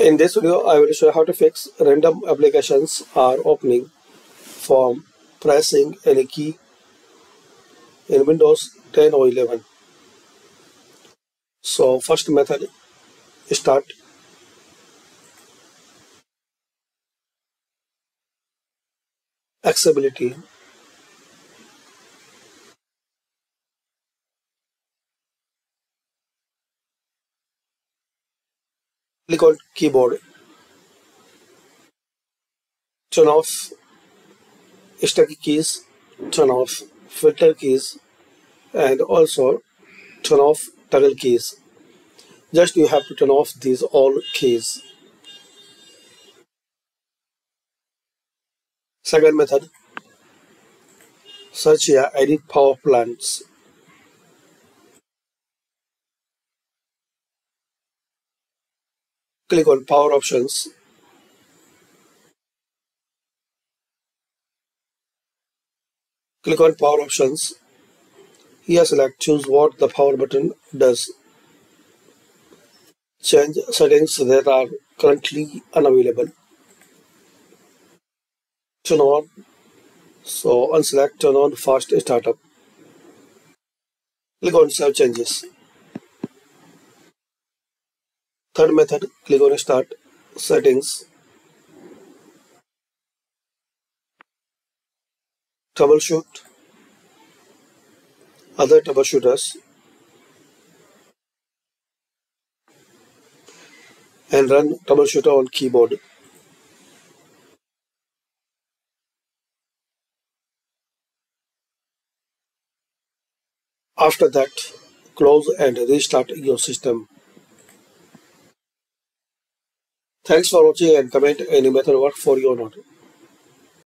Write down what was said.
In this video, I will show you how to fix random applications are opening from pressing any key in Windows 10 or 11. So first method, start. Accessibility. Click on keyboard. Turn off sticky keys, turn off filter keys, and also turn off toggle keys. Just you have to turn off these all keys. Second method, search here edit power plans. Click on power options. Click on power options. Here select choose what the power button does. Change settings that are currently unavailable. Turn on. So unselect turn on fast startup. Click on save changes. Third method, click on Start Settings. Troubleshoot. Other troubleshooters. And run troubleshooter on keyboard. After that, close and restart your system. Thanks for watching and comment any method work for you or not.